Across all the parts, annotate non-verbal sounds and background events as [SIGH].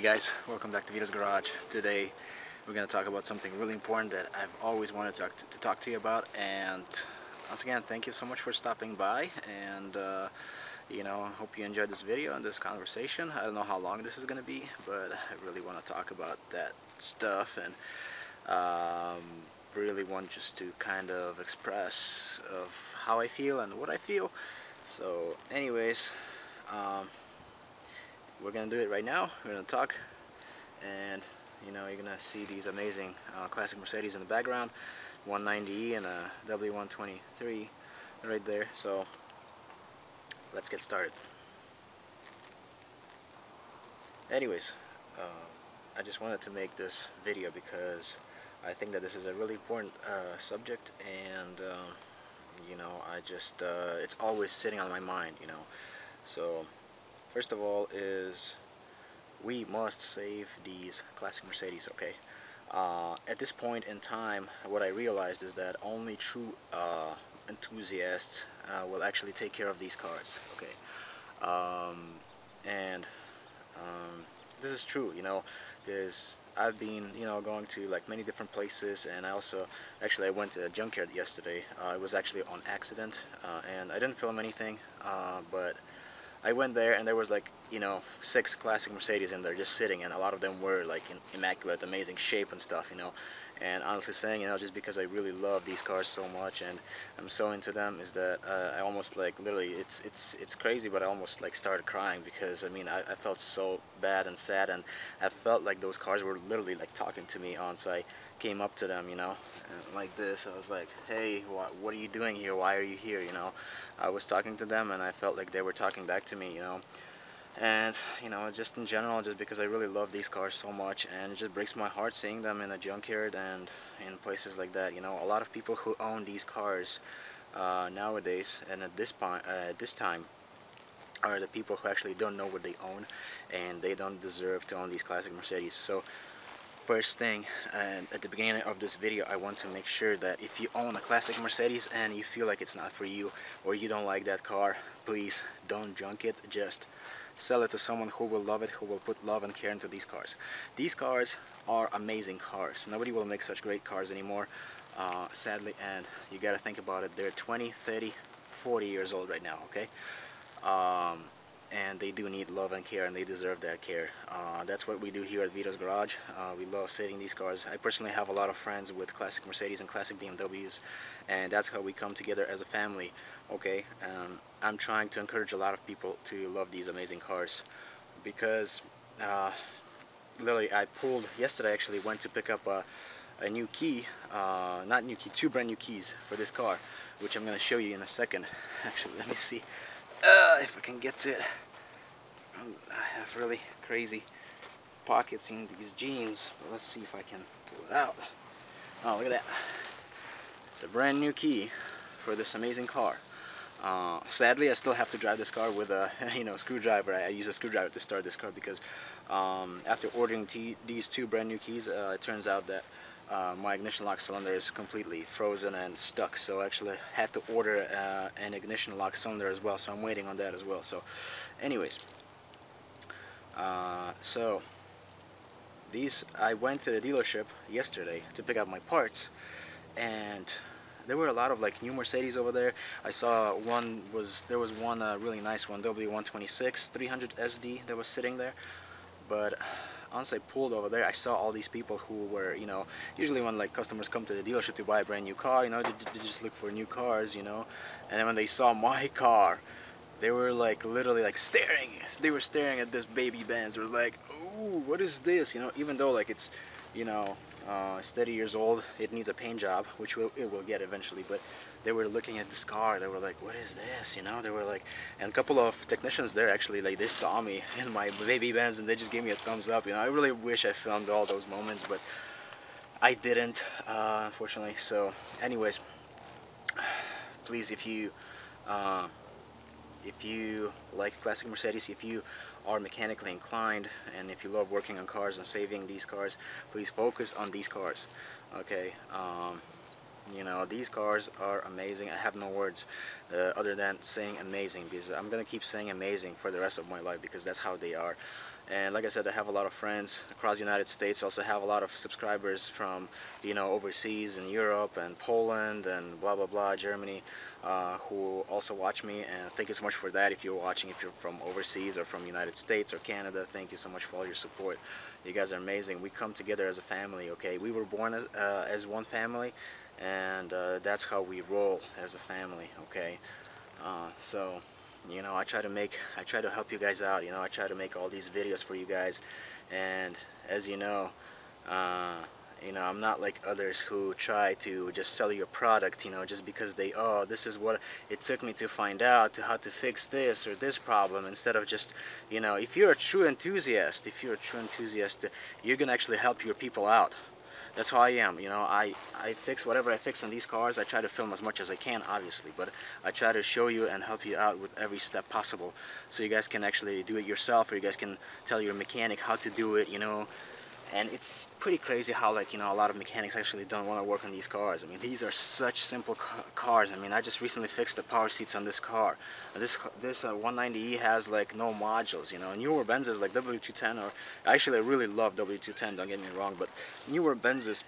Hey guys, welcome back to Vito's Garage. Today we're going to talk about something really important that I've always wanted to talk to, to, talk to you about and once again thank you so much for stopping by and uh, you know I hope you enjoyed this video and this conversation. I don't know how long this is going to be but I really want to talk about that stuff and um, really want just to kind of express of how I feel and what I feel. So anyways, um, we're gonna do it right now. We're gonna talk and you know you're gonna see these amazing uh, classic Mercedes in the background. 190E and a W123 right there. So let's get started. Anyways uh, I just wanted to make this video because I think that this is a really important uh, subject and uh, you know I just uh, it's always sitting on my mind you know. So First of all is we must save these classic Mercedes, okay? Uh, at this point in time, what I realized is that only true uh, enthusiasts uh, will actually take care of these cars, okay? Um, and um, this is true, you know, because I've been, you know, going to like many different places, and I also, actually, I went to a junkyard yesterday. Uh, it was actually on accident, uh, and I didn't film anything, uh, but I went there and there was like, you know, six classic Mercedes in there just sitting and a lot of them were like in immaculate, amazing shape and stuff, you know. And honestly saying, you know, just because I really love these cars so much and I'm so into them is that uh, I almost like literally, it's it's it's crazy, but I almost like started crying because I mean, I, I felt so bad and sad and I felt like those cars were literally like talking to me on so I came up to them, you know, like this. I was like, hey, what, what are you doing here? Why are you here? You know, I was talking to them and I felt like they were talking back to me, you know and you know just in general just because I really love these cars so much and it just breaks my heart seeing them in a junkyard and in places like that you know a lot of people who own these cars uh, nowadays and at this point uh, at this time are the people who actually don't know what they own and they don't deserve to own these classic Mercedes so first thing and at the beginning of this video I want to make sure that if you own a classic Mercedes and you feel like it's not for you or you don't like that car please don't junk it just sell it to someone who will love it, who will put love and care into these cars. These cars are amazing cars. Nobody will make such great cars anymore, uh, sadly, and you gotta think about it. They're 20, 30, 40 years old right now, okay? Um, and they do need love and care and they deserve that care. Uh, that's what we do here at Vito's Garage. Uh, we love saving these cars. I personally have a lot of friends with classic Mercedes and classic BMWs and that's how we come together as a family. Okay, um, I'm trying to encourage a lot of people to love these amazing cars because uh, literally I pulled, yesterday actually went to pick up a, a new key, uh, not new key, two brand new keys for this car which I'm going to show you in a second. [LAUGHS] Actually, let me see uh, if I can get to it. I have really crazy pockets in these jeans. But let's see if I can pull it out. Oh, look at that. It's a brand new key for this amazing car. Uh, sadly, I still have to drive this car with a [LAUGHS] you know screwdriver. I, I use a screwdriver to start this car because um, after ordering these two brand new keys, uh, it turns out that uh, my ignition lock cylinder is completely frozen and stuck. So I actually had to order uh, an ignition lock cylinder as well. So I'm waiting on that as well. So anyways uh, so these I went to the dealership yesterday to pick up my parts and there were a lot of like new Mercedes over there. I saw one was there was one uh, really nice one W126 300 SD that was sitting there. But once I pulled over there, I saw all these people who were, you know, usually when like customers come to the dealership to buy a brand new car, you know, they, they just look for new cars, you know, and then when they saw my car, they were like literally like staring, they were staring at this baby Benz, they were like, ooh, what is this, you know, even though like it's, you know, uh, 30 years old, it needs a paint job, which will, it will get eventually, but they were looking at this car they were like what is this? You know they were like and a couple of technicians there actually like they saw me [LAUGHS] in my baby Benz and they just gave me a thumbs up you know. I really wish I filmed all those moments but I didn't uh, unfortunately. So anyways [SIGHS] please if you uh, if you like classic Mercedes if you are mechanically inclined and if you love working on cars and saving these cars please focus on these cars okay? Um, you know, these cars are amazing. I have no words uh, other than saying amazing because I'm to keep saying amazing for the rest of my life because that's how they are. and like I said I have a lot of friends across the United States. I also have a lot of subscribers from you know overseas in Europe and Poland and blah blah blah Germany uh, who also watch me. And thank you so much for that if you're watching if you're from overseas or from United States or Canada. Thank you so much for all your support. You guys are amazing. We come together as a family okay? We were born as, uh, as one family and uh, that's how we roll as a family okay? Uh, so you know I try to make I try to help you guys out you know I try to make all these videos for you guys. And as you know uh, you know I'm not like others who try to just sell you a product you know just because they oh this is what it took me to find out to how to fix this or this problem instead of just you know if you're a true enthusiast if you're a true enthusiast you're gonna actually help your people out that's how I am. You know, I, I fix whatever I fix on these cars. I try to film as much as I can, obviously, but I try to show you and help you out with every step possible so you guys can actually do it yourself or you guys can tell your mechanic how to do it, you know, and it's pretty crazy how like you know a lot of mechanics actually don't want to work on these cars. I mean these are such simple ca cars. I mean I just recently fixed the power seats on this car. This this uh, 190e has like no modules you know. Newer Benzes like W210 or actually I really love W210 don't get me wrong but newer Benzes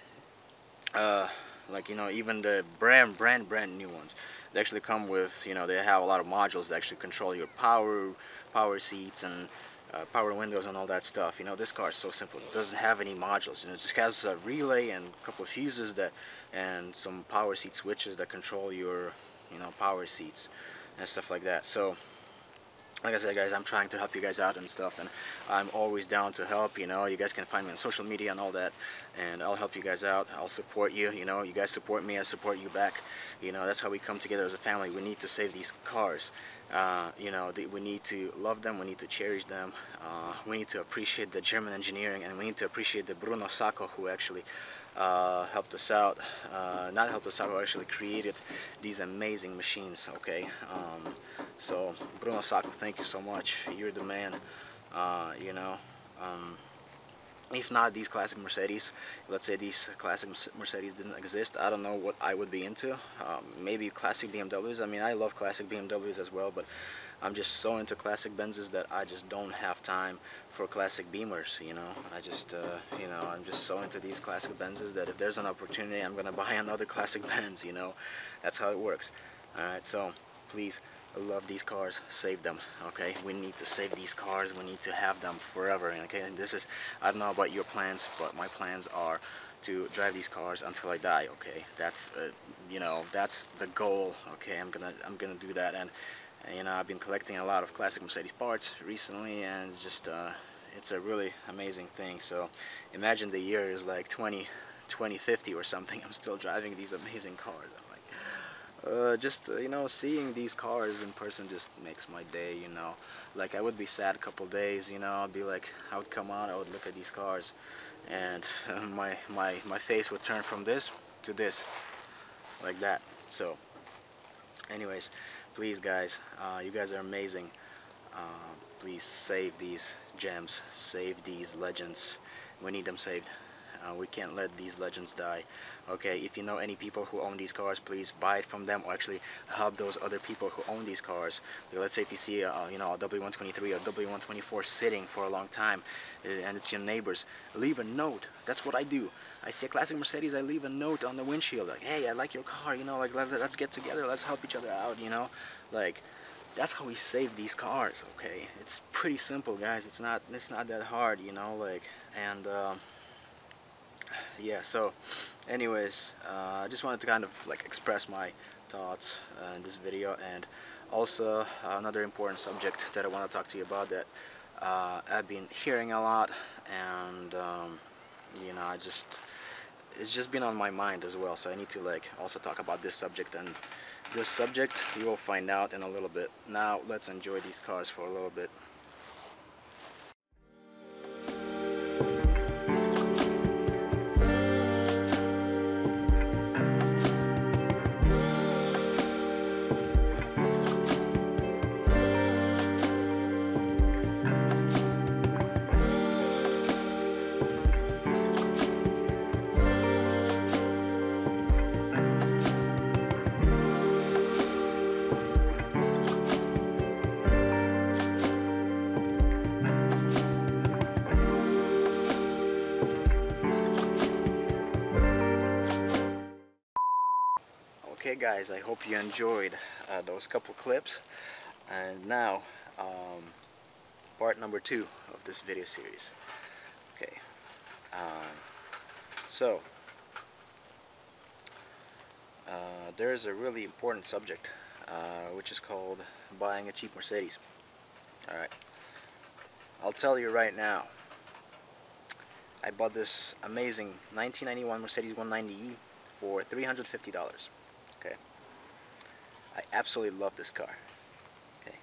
uh, like you know even the brand brand brand new ones they actually come with you know they have a lot of modules that actually control your power power seats and uh, power windows and all that stuff. You know, this car is so simple. It doesn't have any modules. You know, it just has a relay and a couple of fuses that, and some power seat switches that control your, you know, power seats and stuff like that. So, like I said guys I'm trying to help you guys out and stuff and I'm always down to help you know you guys can find me on social media and all that and I'll help you guys out I'll support you you know you guys support me I support you back you know that's how we come together as a family we need to save these cars uh, you know we need to love them we need to cherish them uh, we need to appreciate the German engineering and we need to appreciate the Bruno Sacco who actually uh, helped us out uh, not helped us out who actually created these amazing machines okay um, so Bruno Sacco, thank you so much. You're the man. Uh, you know, um, if not these classic Mercedes, let's say these classic Mercedes didn't exist, I don't know what I would be into. Um, maybe classic BMWs. I mean, I love classic BMWs as well, but I'm just so into classic Benzes that I just don't have time for classic Beamers, you know. I just, uh, you know, I'm just so into these classic Benzes that if there's an opportunity, I'm going to buy another [LAUGHS] classic Benz, you know. That's how it works. Alright, so please I love these cars. Save them okay? We need to save these cars. We need to have them forever okay? And this is I don't know about your plans but my plans are to drive these cars until I die okay? That's uh, you know that's the goal okay? I'm gonna I'm gonna do that. And you know I've been collecting a lot of classic Mercedes parts recently and it's just uh, it's a really amazing thing. So imagine the year is like 20 2050 or something. [LAUGHS] I'm still driving these amazing cars uh, just uh, you know seeing these cars in person just makes my day you know. Like I would be sad a couple days you know I'd be like I would come out I would look at these cars and [LAUGHS] my my my face would turn from this to this like that. So anyways please guys uh, you guys are amazing. Uh, please save these gems save these legends. We need them saved uh, we can't let these legends die. Okay if you know any people who own these cars please buy it from them or actually help those other people who own these cars. Let's say if you see a, you know a W123 or W124 sitting for a long time uh, and it's your neighbors leave a note. That's what I do. I see a classic Mercedes I leave a note on the windshield like hey I like your car you know like let, us get together let's help each other out you know? Like that's how we save these cars okay? It's pretty simple guys. It's not it's not that hard you know like and uh, yeah so anyways uh, I just wanted to kind of like express my thoughts uh, in this video and also uh, another important subject that I want to talk to you about that uh, I've been hearing a lot and um, you know I just it's just been on my mind as well so I need to like also talk about this subject and this subject you will find out in a little bit. Now let's enjoy these cars for a little bit guys, I hope you enjoyed uh, those couple clips. And now, um, part number two of this video series. Okay, um, so uh, there is a really important subject, uh, which is called buying a cheap Mercedes. All right, I'll tell you right now. I bought this amazing 1991 Mercedes 190E for $350. I absolutely love this car. Okay.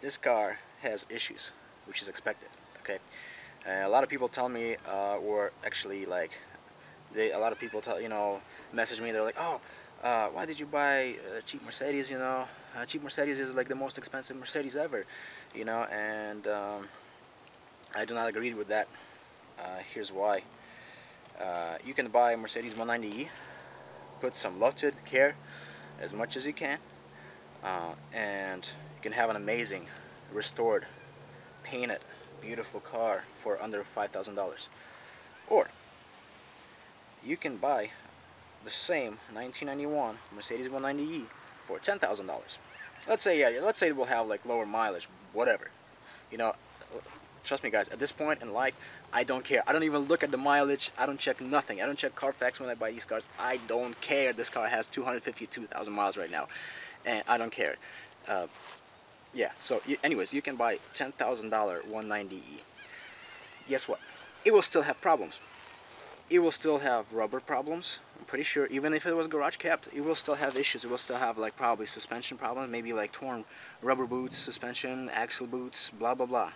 This car has issues, which is expected. Okay. A lot of people tell me, uh, or actually like, they, a lot of people tell you know, message me. They're like, oh, uh, why did you buy a cheap Mercedes? You know, a cheap Mercedes is like the most expensive Mercedes ever. You know, and um, I do not agree with that. Uh, here's why. Uh, you can buy a Mercedes 190E, put some love to it, care as much as you can, uh, and you can have an amazing, restored, painted, beautiful car for under $5,000. Or you can buy the same 1991 Mercedes 190E for $10,000. Let's say, yeah, let's say we'll have like lower mileage, whatever. You know, trust me guys, at this point in life, I don't care. I don't even look at the mileage. I don't check nothing. I don't check Carfax when I buy these cars. I don't care. This car has 252,000 miles right now, and I don't care. Uh, yeah, so anyways, you can buy $10,000 190E. Guess what? It will still have problems. It will still have rubber problems. I'm pretty sure even if it was garage kept, it will still have issues. It will still have like probably suspension problems, maybe like torn rubber boots, suspension, axle boots, blah, blah, blah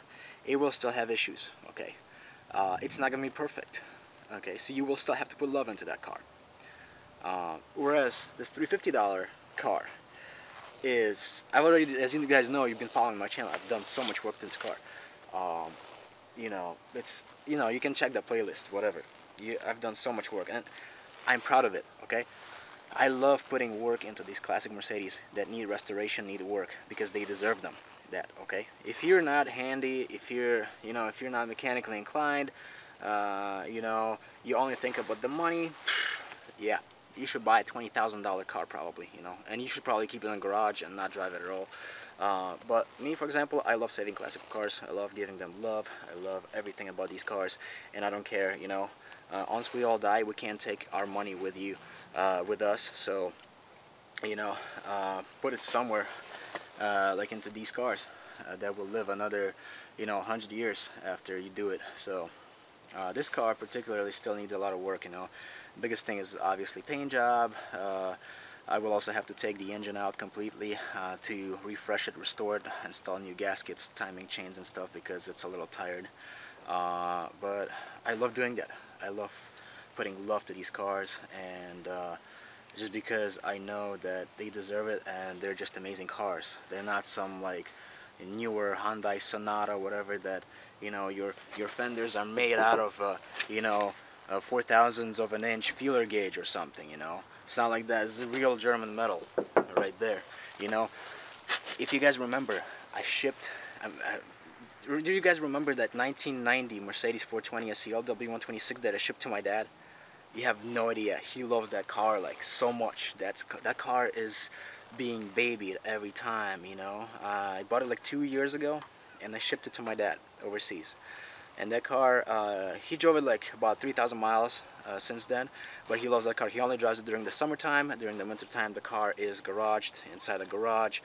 it will still have issues, okay? Uh, it's not going to be perfect, okay? So you will still have to put love into that car. Uh, whereas this $350 car is, I've already, as you guys know, you've been following my channel, I've done so much work to this car. Um, you know, it's, you know, you can check the playlist, whatever. You, I've done so much work, and I'm proud of it, okay? I love putting work into these classic Mercedes that need restoration, need work, because they deserve them that okay? If you're not handy if you're you know if you're not mechanically inclined uh, you know you only think about the money [SIGHS] yeah you should buy a $20,000 car probably you know? And you should probably keep it in the garage and not drive it at all. Uh, but me for example I love saving classic cars. I love giving them love. I love everything about these cars. And I don't care you know? Uh, once we all die we can't take our money with you uh, with us. So you know uh, put it somewhere uh, like into these cars uh, that will live another you know 100 years after you do it so uh, this car particularly still needs a lot of work you know biggest thing is obviously paint job uh, I will also have to take the engine out completely uh, to refresh it, restore it, install new gaskets, timing chains and stuff because it's a little tired. Uh, but I love doing that. I love putting love to these cars and just because I know that they deserve it and they're just amazing cars. They're not some like newer Hyundai Sonata, whatever that you know your your fenders are made out of uh, you know uh, four thousandths of an inch feeler gauge or something. You know, it's not like that. It's real German metal right there. You know, if you guys remember, I shipped. I, I, do you guys remember that 1990 Mercedes 420 SEL W126 that I shipped to my dad? You have no idea. He loves that car like so much. That's that car is being babied every time. You know, uh, I bought it like two years ago, and I shipped it to my dad overseas. And that car, uh, he drove it like about 3,000 miles uh, since then, but he loves that car. He only drives it during the summertime. During the wintertime, the car is garaged inside the garage.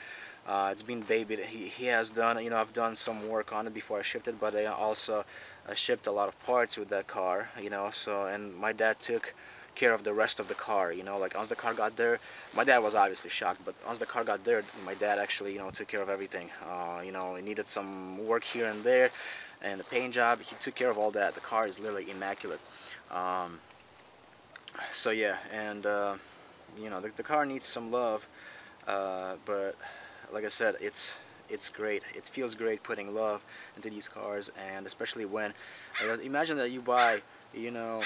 Uh, it's been babied. He, he has done, you know, I've done some work on it before I shipped it, but I also uh, shipped a lot of parts with that car, you know, so, and my dad took care of the rest of the car, you know, like once the car got there, my dad was obviously shocked, but once the car got there, my dad actually, you know, took care of everything. Uh, you know, it needed some work here and there, and the paint job, he took care of all that. The car is literally immaculate. Um, so yeah, and, uh, you know, the, the car needs some love, uh, but like I said, it's it's great. It feels great putting love into these cars, and especially when uh, imagine that you buy, you know,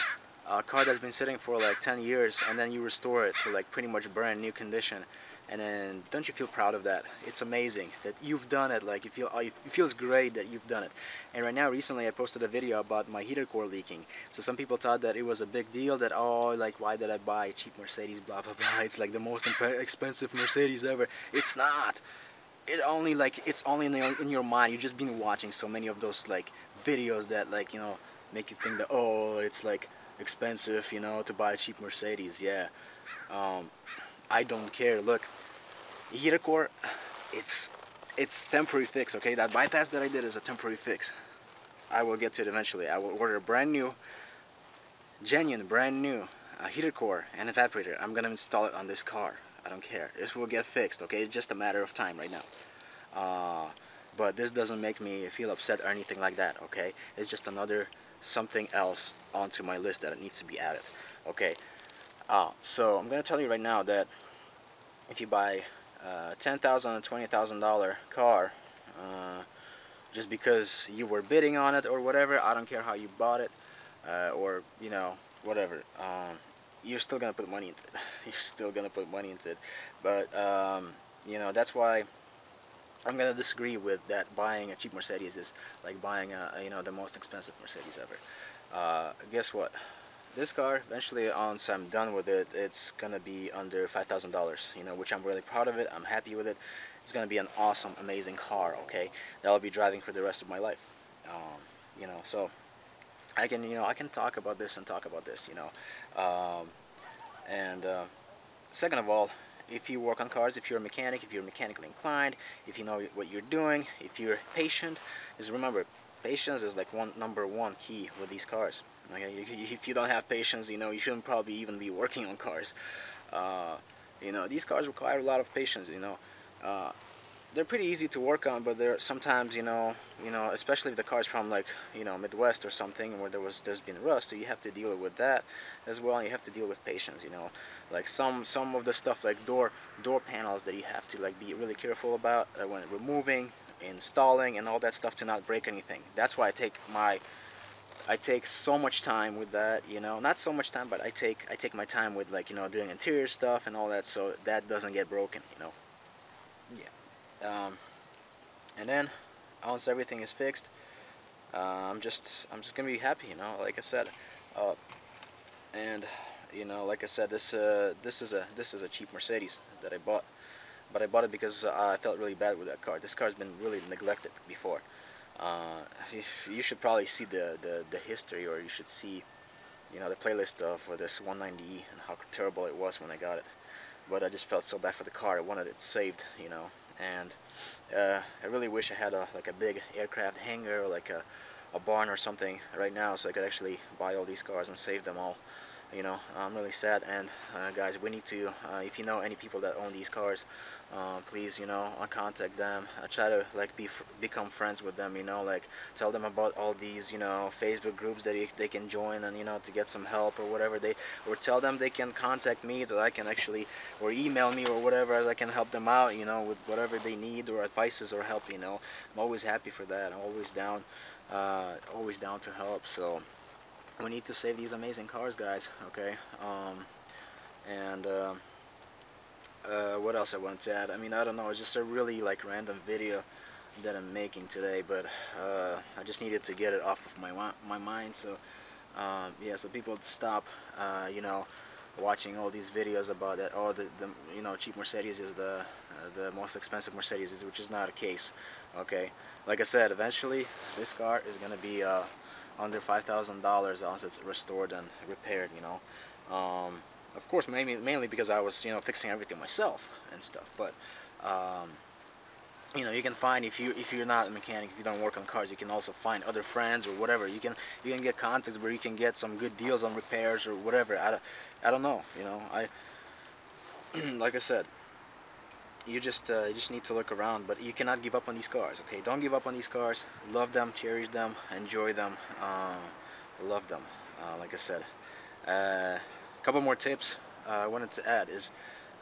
a car that's been sitting for like 10 years, and then you restore it to like pretty much brand new condition, and then don't you feel proud of that? It's amazing that you've done it like you feel oh, it feels great that you've done it. And right now recently I posted a video about my heater core leaking. So some people thought that it was a big deal that oh like why did I buy a cheap Mercedes blah blah blah. [LAUGHS] It's like the most expensive Mercedes ever. It's not. It only like it's only in, the, in your mind. You've just been watching so many of those like videos that like you know make you think that oh it's like expensive you know to buy a cheap Mercedes. Yeah. Um, I don't care. Look, heater core, it's it's temporary fix. Okay, that bypass that I did is a temporary fix. I will get to it eventually. I will order a brand new, genuine, brand new uh, heater core and evaporator. I'm gonna install it on this car. I don't care. This will get fixed. Okay, it's just a matter of time right now. Uh, but this doesn't make me feel upset or anything like that. Okay, it's just another something else onto my list that needs to be added. Okay. Uh, so I'm going to tell you right now that if you buy a 10,000 or $20,000 car uh, just because you were bidding on it or whatever, I don't care how you bought it uh, or, you know, whatever, um, you're still going to put money into it. [LAUGHS] you're still going to put money into it. But, um, you know, that's why I'm going to disagree with that buying a cheap Mercedes is like buying, a, you know, the most expensive Mercedes ever. Uh, guess what? This car eventually once I'm done with it it's gonna be under $5,000 you know which I'm really proud of it. I'm happy with it. It's gonna be an awesome amazing car okay? That I'll be driving for the rest of my life. Um, you know so I can you know I can talk about this and talk about this you know? Um, and uh, second of all if you work on cars, if you're a mechanic, if you're mechanically inclined, if you know what you're doing, if you're patient, is remember, patience is like one number one key with these cars. Okay, if you don't have patience, you know, you shouldn't probably even be working on cars. Uh, you know, these cars require a lot of patience. You know, uh, they're pretty easy to work on, but they're sometimes, you know, you know, especially if the car's from like, you know, Midwest or something where there was there's been rust, so you have to deal with that as well. And you have to deal with patience. You know, like some some of the stuff like door door panels that you have to like be really careful about uh, when removing, installing, and all that stuff to not break anything. That's why I take my I take so much time with that, you know, not so much time, but I take I take my time with like you know doing interior stuff and all that, so that doesn't get broken, you know. Yeah. Um, and then once everything is fixed, uh, I'm just I'm just gonna be happy, you know. Like I said, uh, and you know, like I said, this uh, this is a this is a cheap Mercedes that I bought, but I bought it because I felt really bad with that car. This car's been really neglected before. Uh, you should probably see the, the, the history or you should see you know the playlist of this 190e and how terrible it was when I got it. But I just felt so bad for the car I wanted it saved you know. And uh, I really wish I had a like a big aircraft hangar or like a, a barn or something right now so I could actually buy all these cars and save them all you know I'm really sad and uh, guys we need to uh, if you know any people that own these cars uh, please you know contact them. I try to like be become friends with them you know like tell them about all these you know Facebook groups that they can join and you know to get some help or whatever they or tell them they can contact me so I can actually or email me or whatever as I can help them out you know with whatever they need or advices or help you know. I'm always happy for that. I'm always down uh, always down to help so we need to save these amazing cars guys okay? Um, and uh, uh, what else I wanted to add? I mean I don't know it's just a really like random video that I'm making today but uh, I just needed to get it off of my my mind so um, yeah so people stop uh, you know watching all these videos about that oh the, the you know cheap Mercedes is the uh, the most expensive Mercedes which is not a case okay? Like I said eventually this car is gonna be uh, under $5,000 once it's restored and repaired, you know. Um, of course, mainly, mainly because I was, you know, fixing everything myself and stuff. But, um, you know, you can find if you if you're not a mechanic, if you don't work on cars, you can also find other friends or whatever. You can you can get contacts where you can get some good deals on repairs or whatever. I, I don't know, you know. I [CLEARS THROAT] like I said, you just uh, you just need to look around but you cannot give up on these cars okay? Don't give up on these cars. Love them cherish them enjoy them uh, love them uh, like I said. A uh, couple more tips uh, I wanted to add is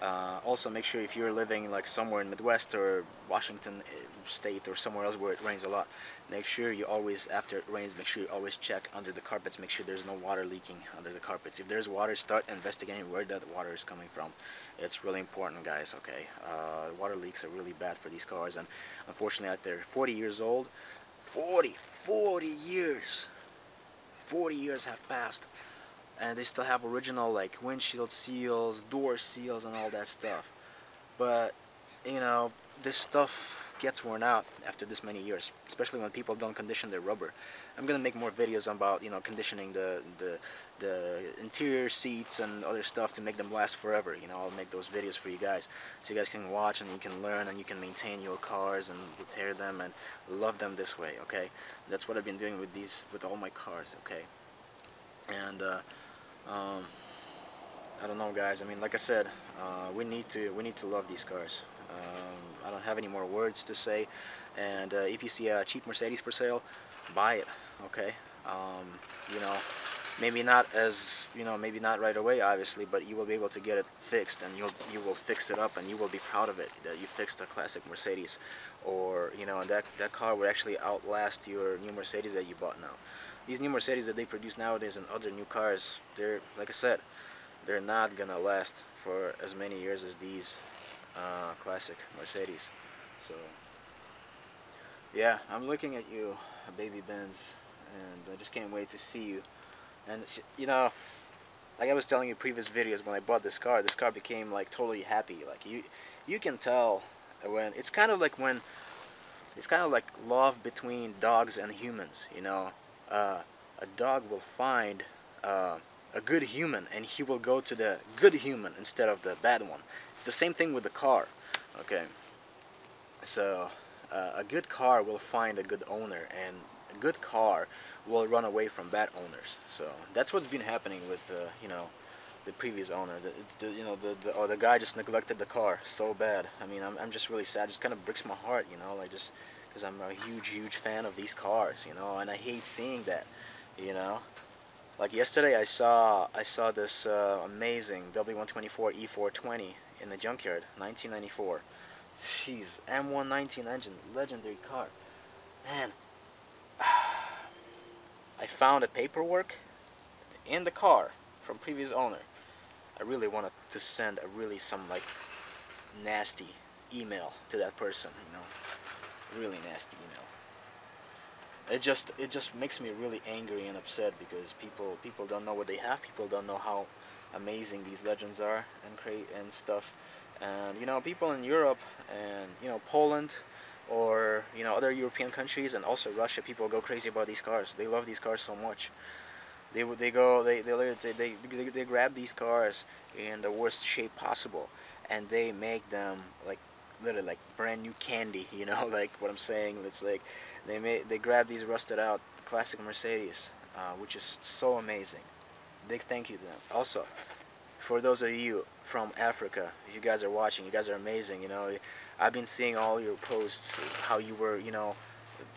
uh, also make sure if you're living like somewhere in Midwest or Washington state or somewhere else where it rains a lot make sure you always after it rains make sure you always check under the carpets make sure there's no water leaking under the carpets. If there's water start investigating where that water is coming from. It's really important guys okay? Uh, water leaks are really bad for these cars and unfortunately after they're 40 years old 40 40 years 40 years have passed and they still have original like windshield seals door seals and all that stuff. But you know this stuff gets worn out after this many years especially when people don't condition their rubber. I'm gonna make more videos about you know conditioning the the the interior seats and other stuff to make them last forever you know. I'll make those videos for you guys so you guys can watch and you can learn and you can maintain your cars and repair them and love them this way okay? That's what I've been doing with these with all my cars okay? And uh, um, I don't know guys. I mean like I said uh, we need to we need to love these cars. Um, I don't have any more words to say. And uh, if you see a cheap Mercedes for sale buy it okay? Um, you know maybe not as you know maybe not right away obviously but you will be able to get it fixed and you'll you will fix it up and you will be proud of it that you fixed a classic Mercedes or you know and that that car would actually outlast your new Mercedes that you bought now these new Mercedes that they produce nowadays and other new cars they're like I said they're not gonna last for as many years as these uh, classic Mercedes. So yeah I'm looking at you baby Benz and I just can't wait to see you. And you know like I was telling you previous videos when I bought this car this car became like totally happy. Like you you can tell when it's kind of like when it's kind of like love between dogs and humans you know uh, a dog will find uh, a good human and he will go to the good human instead of the bad one. It's the same thing with the car okay? So uh, a good car will find a good owner and a good car will run away from bad owners. So that's what's been happening with uh, you know the previous owner. The, the you know the, the or the guy just neglected the car so bad. I mean I'm, I'm just really sad. It just kind of breaks my heart you know like just because I'm a huge huge fan of these cars you know and I hate seeing that you know like yesterday I saw I saw this uh, amazing W124 E420 in the junkyard 1994 Jeez, M119 engine, legendary car. Man, [SIGHS] I found a paperwork in the car from previous owner. I really wanted to send a really some like nasty email to that person, you know, really nasty email. It just it just makes me really angry and upset because people people don't know what they have. People don't know how amazing these legends are and create and stuff and you know people in Europe and you know Poland or you know other European countries and also Russia people go crazy about these cars they love these cars so much they would they go they they they, they, they grab these cars in the worst shape possible and they make them like literally like brand new candy [LAUGHS] you know like what I'm saying it's like they may they grab these rusted out classic Mercedes uh, which is so amazing big thank you to them also for those of you from Africa, if you guys are watching, you guys are amazing, you know. I've been seeing all your posts, how you were, you know,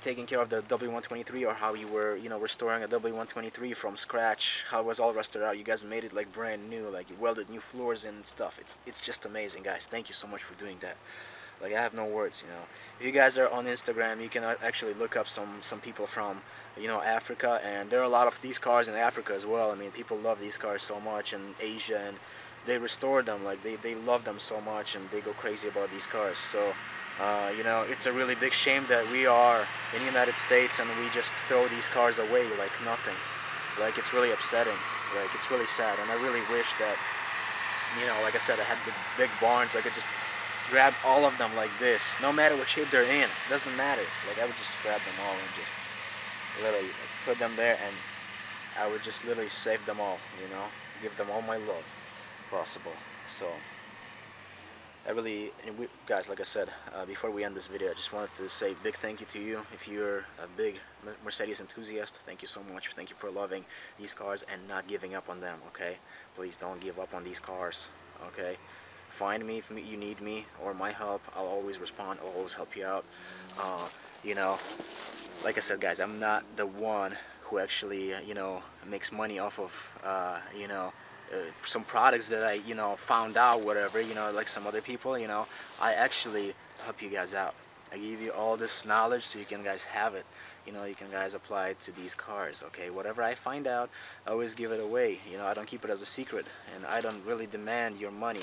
taking care of the W123 or how you were, you know, restoring a W123 from scratch, how it was all rusted out. You guys made it like brand new, like you welded new floors and stuff. It's, it's just amazing, guys. Thank you so much for doing that. Like, I have no words, you know. If you guys are on Instagram, you can uh, actually look up some, some people from you know Africa and there are a lot of these cars in Africa as well I mean people love these cars so much in Asia and they restore them like they, they love them so much and they go crazy about these cars so uh, you know it's a really big shame that we are in the United States and we just throw these cars away like nothing. Like it's really upsetting. Like it's really sad. And I really wish that you know like I said I had the big barns. I could just grab all of them like this. No matter what shape they're in. Doesn't matter. Like I would just grab them all and just literally put them there and I would just literally save them all, you know, give them all my love possible. So I really, guys, like I said, uh, before we end this video, I just wanted to say big thank you to you. If you're a big Mercedes enthusiast, thank you so much. Thank you for loving these cars and not giving up on them, okay? Please don't give up on these cars, okay? Find me if you need me or my help. I'll always respond. I'll always help you out. Uh, you know, like I said, guys, I'm not the one who actually, uh, you know, makes money off of, uh, you know, uh, some products that I, you know, found out, whatever, you know, like some other people, you know, I actually help you guys out. I give you all this knowledge so you can guys have it. You know, you can guys apply it to these cars, okay? Whatever I find out, I always give it away. You know, I don't keep it as a secret, and I don't really demand your money.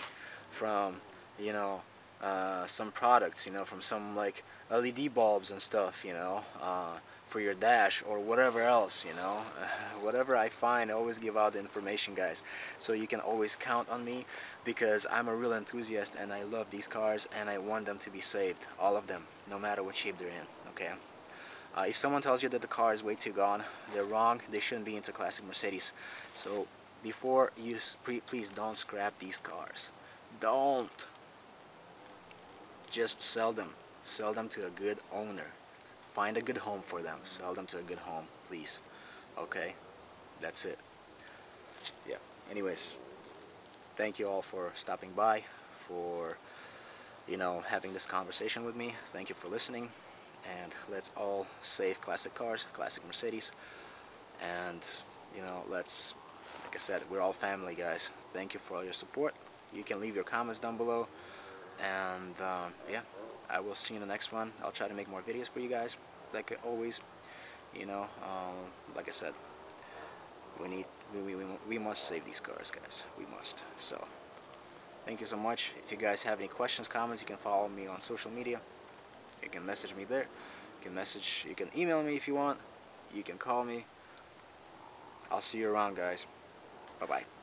from you know uh, some products you know from some like LED bulbs and stuff you know uh, for your dash or whatever else you know? [SIGHS] Whatever I find I always give out the information guys. So you can always count on me because I'm a real enthusiast and I love these cars and I want them to be saved all of them no matter what shape they're in okay? Uh, if someone tells you that the car is way too gone they're wrong they shouldn't be into classic Mercedes. So before you please don't scrap these cars. Don't. Just sell them. Sell them to a good owner find a good home for them. Sell them to a good home please. Okay? That's it. Yeah. Anyways thank you all for stopping by for you know having this conversation with me. Thank you for listening. And let's all save classic cars classic Mercedes. And you know let's like I said we're all family guys. Thank you for all your support. You can leave your comments down below. And um, yeah I will see you in the next one. I'll try to make more videos for you guys, like always. You know, um, like I said, we need, we, we, we must save these cars, guys. We must. So, thank you so much. If you guys have any questions, comments, you can follow me on social media. You can message me there. You can message, you can email me if you want. You can call me. I'll see you around, guys. Bye-bye.